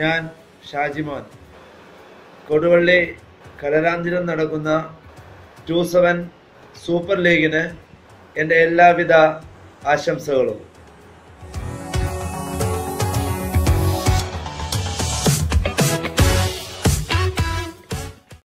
ഞാൻ ഷാജിമോൻ. കൊടുവള്ളി കലരാന്തിരം നടക്കുന്ന to seven super ലീഗിന് എന്റെ എല്ലാവിധ ആശംസകളും.